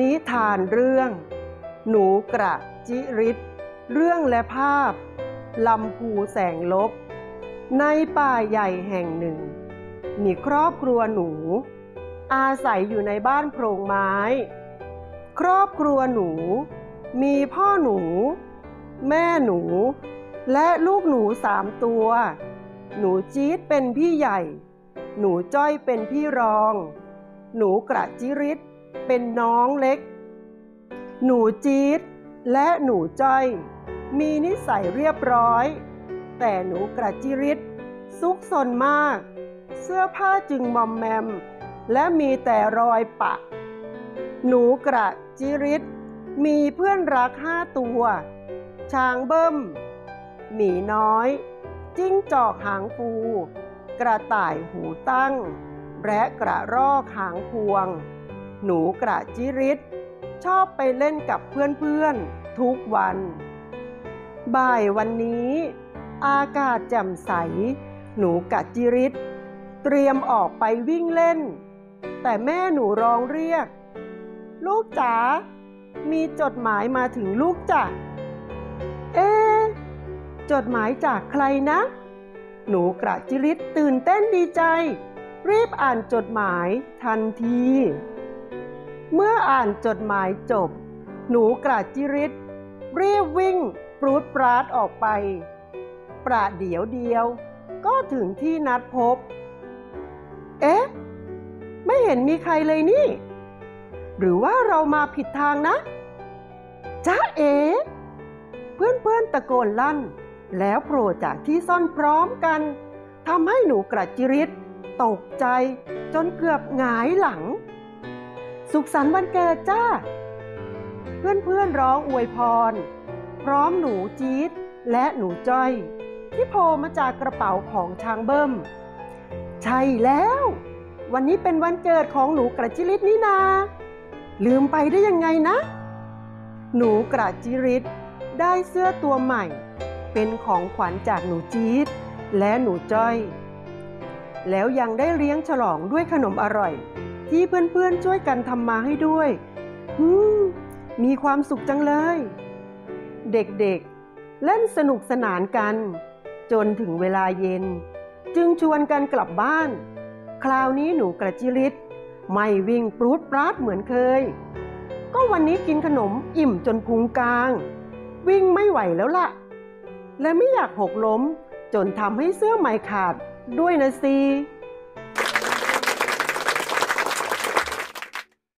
นิทานเรื่อง หนูกระจิริศเรื่องและภาพลำพูแสงลบ ในป่าใหญ่แห่งหนึ่ง มีครอบครัวหนู อาศัยอยู่ในบ้านโพรงไม้ ครอบครัวหนู มีพ่อหนู แม่หนู และลูกหนูสามตัว หนูจี๊ดเป็นพี่ใหญ่ หนูจ้อยเป็นพี่รอง หนูกระจิริศ เป็นน้องเล็ก หนูจี๊ดและหนูจ้อย มีนิสัยเรียบร้อย แต่หนูกระจิริศซุกซนมาก เสื้อผ้าจึงมอมแมม และมีแต่รอยปะ หนูกระจิริศมีเพื่อนรักห้าตัว ช้างเบิ้ม หมีน้อย จิ้งจอกหางฟูกระต่ายหูตั้ง และกระรอกหางพวง หนูกระจิริศชอบไปเล่นกับเพื่อนๆทุกวัน บ่ายวันนี้ อากาศแจ่มใส หนูกระจิริศเตรียมออกไปวิ่งเล่น แต่แม่หนูร้องเรียก ลูกจ๋า มีจดหมายมาถึงลูกจ้ะ เอ๊จดหมายจากใครนะ หนูกระจิริศตื่นเต้นดีใจ รีบอ่านจดหมายทันที เมื่ออ่านจดหมายจบ หนูกระจิริศรีบวิ่งปรูดปราดออกไป ประเดี๋ยวเดียว ก็ถึงที่นัดพบ เอ๊ะ ไม่เห็นมีใครเลยนี่ หรือว่าเรามาผิดทางนะจ้าเอ๋เพื่อนๆตะโกนลั่น แล้วโผล่จากที่ซ่อนพร้อมกันทำให้หนูกระจิริศตกใจจนเกือบหงายหลัง สุขสันต์วันเกิดจ้า เพื่อนๆร้องอวยพร พร้อมหนูจี๊ดและหนูจ้อย ที่โผล่มาจากกระเป๋าของช้างเบิ้ม ใช่แล้ว วันนี้เป็นวันเกิดของหนูกระจิริศนี่นา ลืมไปได้ยังไงนะ หนูกระจิริศได้เสื้อตัวใหม่ เป็นของขวัญจากหนูจี๊ดและหนูจ้อย แล้วยังได้เลี้ยงฉลองด้วยขนมอร่อย ที่เพื่อนๆช่วยกันทำมาให้ด้วยอืมมีความสุขจังเลย เด็กๆ เล่นสนุกสนานกัน จนถึงเวลาเย็น จึงชวนกันกลับบ้าน คราวนี้หนูกระจิริศไม่วิ่งปรูดปราดเหมือนเคย ก็วันนี้กินขนมอิ่มจนพุงกลาง วิ่งไม่ไหวแล้วล่ะ และไม่อยากหกล้ม จนทำให้เสื้อใหม่ขาดด้วยนะซี